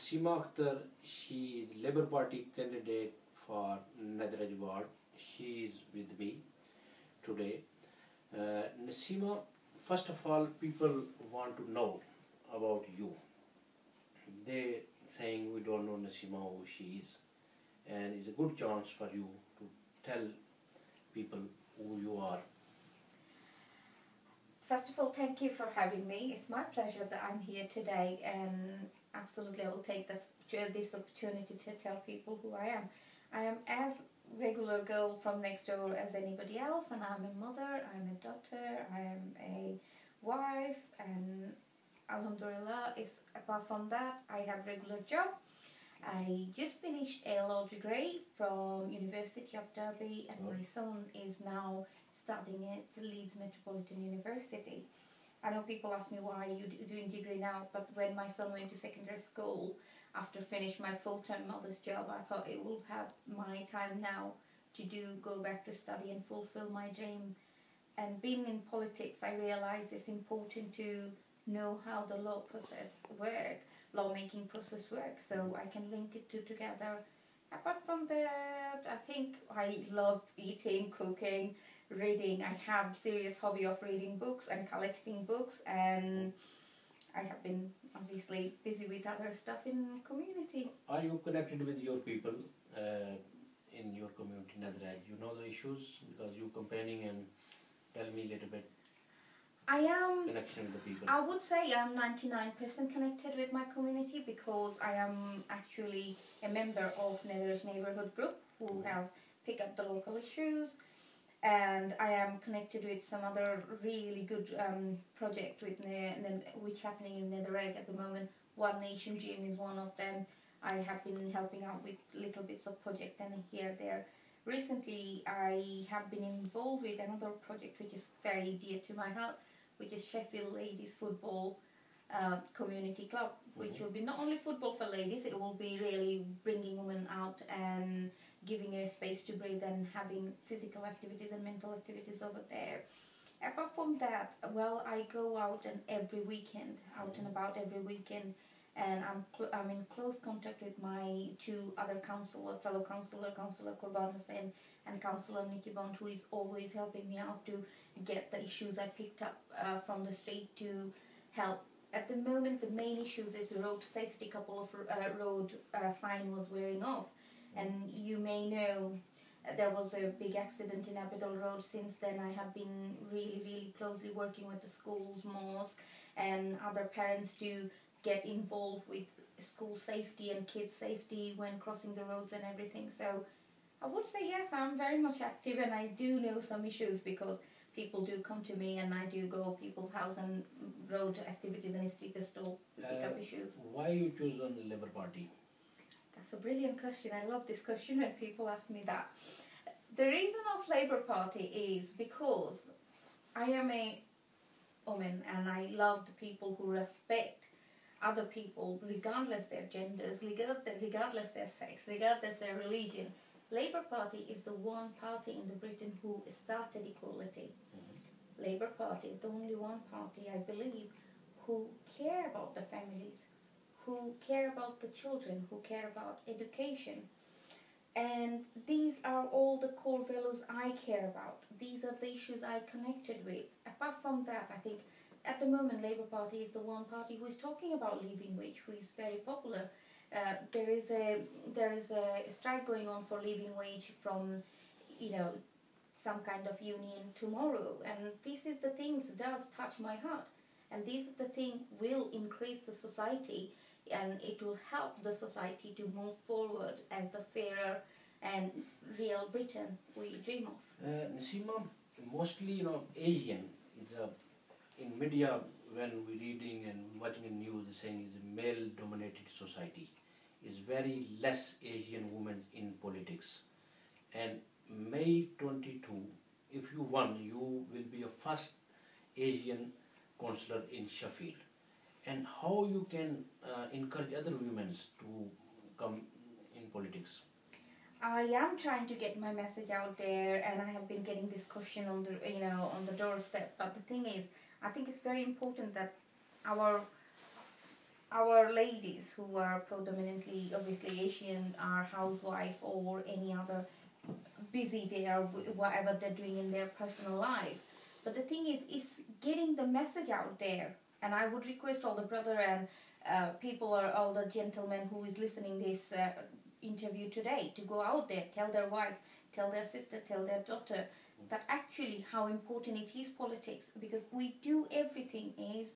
Nasima Akhtar, she is Labour Party candidate for Nether Edge Ward. She is with me today. Uh, Nasima, first of all, people want to know about you. They saying we don't know Nasima who she is, and it's a good chance for you to tell people who you are. First of all, thank you for having me. It's my pleasure that I'm here today, and absolutely, I will take this this opportunity to tell people who I am. I am as regular girl from next door as anybody else, and I'm a mother, I'm a daughter, I am a wife, and Alhamdulillah, is apart from that, I have regular job. I just finished a law degree from University of Derby, and my son is now studying at Leeds Metropolitan University. I know people ask me why you doing degree now, but when my son went to secondary school, after finish my full-time mother's job, I thought it will have my time now to do go back to study and fulfill my dream. And being in politics, I realize it's important to know how the law process work, lawmaking process work, so I can link it two together. Apart from that, I think I love eating, cooking, reading. I have serious hobby of reading books and collecting books and I have been obviously busy with other stuff in community. Are you connected with your people uh, in your community, Nether Edge? You know the issues because you're campaigning and tell me a little bit I am connection with the people. I would say I'm 99% connected with my community because I am actually a member of Nether Edge Neighborhood Group who Mm. has picked up the local issues and I am connected with some other really good um, project with which happening in Nether Edge at the moment. One Nation Gym is one of them. I have been helping out with little bits of project and here there. Recently, I have been involved with another project which is very dear to my heart, which is Sheffield Ladies Football uh, Community Club, which Mhm. will be not only football for ladies, it will be really bringing women out and giving her space to breathe and having physical activities and mental activities over there. Apart from that, well, I go out and every weekend, out and about every weekend, and I'm I'm in close contact with my two other councillor, fellow councillor, Councillor Kurban Hussain and Councillor Nikki Bond, who is always helping me out to get the issues I picked up uh, from the street to help. At the moment, the main issues is road safety. Couple of uh, road uh, sign was wearing off, and you may know uh, there was a big accident in Abbeydale Road. Since then, I have been really, really closely working with the schools, mosque, and other parents to get involved with school safety and kids safety when crossing the roads and everything. So I would say yes, I'm very much active and I do know some issues because people do come to me and I do go people's house and road activities and street stall to pick up Uh, issues. Why you choose on the Labour Party? That's a brilliant question. I love this question when people ask me that. The reason of Labour Party is because I am a woman and I love the people who respect other people regardless their genders, regardless, regardless their sex, regardless their religion. Labour Party is the one party in the Britain who started equality. Mm-hmm. Labour Party is the only one party I believe who care about the families, who care about the children, who care about education. And these are all the core values I care about. These are the issues I connected with. Apart from that, I think at the moment Labour Party is the one party who is talking about living wage, who is very popular. Uh, there is a there is a strike going on for living wage from, you know, some kind of union tomorrow, and this is the things does touch my heart, and this is the thing will increase the society, and it will help the society to move forward as the fairer and real Britain we dream of. Uh, Nasima, mostly you know Asian. Is a in media when we reading and watching the news saying is a male dominated society. Is very less Asian women in politics. And May 22 if you won you will be a first Asian councillor in Sheffield and how you can uh, encourage other women to come in politics I am trying to get my message out there, and I have been getting this question on the you know on the doorstep. But the thing is, I think it's very important that our our ladies who are predominantly obviously Asian are housewife or any other busy they are whatever they're doing in their personal life. But the thing is, is getting the message out there. And I would request all the brother and uh, people or all the gentlemen who is listening this uh, interview today to go out there, tell their wife, tell their sister, tell their daughter that actually how important it is politics because we do everything is